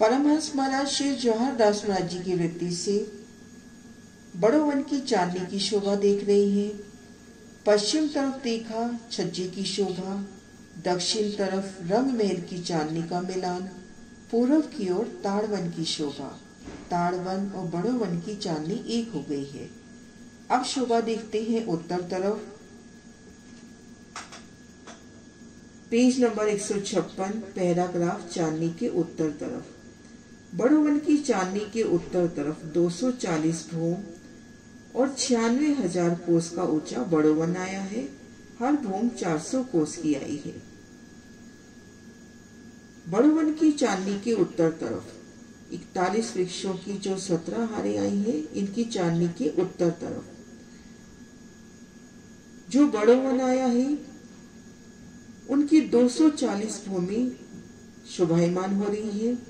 परमहंस महाराज श्री जवाहर दास महाराज जी की वृत्ति से बड़ो वन की चांदनी की शोभा देख रही है। पश्चिम तरफ़ देखा, छज्जे की शोभा, दक्षिण तरफ़ रंग महल की चांदनी का मिलान, पूर्व की ओर ताड़वन की शोभा। ताड़वन और बड़ो वन की चांदनी एक हो गई है। अब शोभा देखते हैं उत्तर तरफ़। पेज नंबर 156 पैराग्राफ चांदनी के उत्तर तरफ़। बड़ोवन की चांदनी के उत्तर तरफ़ 240 भूम और छियानवे हज़ार कोस का ऊँचा बड़ोवन आया है। हर भूम 400 कोस की आई है। बड़ोवन की चांदनी के उत्तर तरफ़ 41 वृक्षों की जो 17 हारे आई है, इनकी चांदनी के उत्तर तरफ़। जो बड़ोवन आया है, उनकी 240 भूमि शोभायमान हो रही है।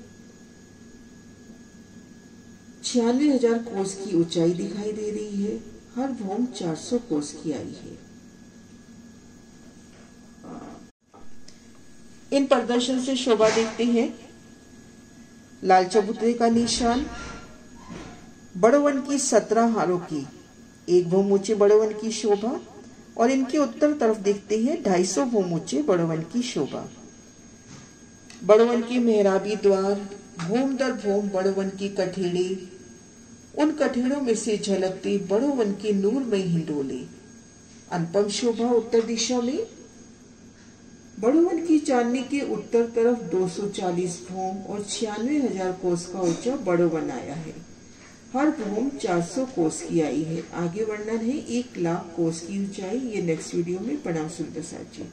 छियानवे हज़ार कोस की ऊंचाई दिखाई दे रही है। हर भूम 400 कोस की आई है। इन प्रदर्शन से शोभा देखते हैं। लाल चबूतरे का निशान बड़वन की सत्रह हारों की, एक भूम ऊँचे बड़वन की शोभा, और इनके उत्तर तरफ़ देखते हैं ढाई सौ भूम ऊँचे बड़वन की शोभा। बड़वन की मेहराबी द्वार भूम दर भूम बड़वन की कठेड़े, उन कठेड़ों में से झलकती बड़ोवन की नूर में हिंडोले अनुपम शोभा उत्तर दिशा में? बड़ोवन की चांदनी के उत्तर तरफ़ 240 भूम और छियानवे हज़ार कोस का ऊँचा बड़ोवन आया है। हर भूम 400 कोस की आई है। आगे वर्णन है एक लाख कोस की ऊंचाई। ये नेक्स्ट वीडियो में प्रणाम सुंदर साथ जी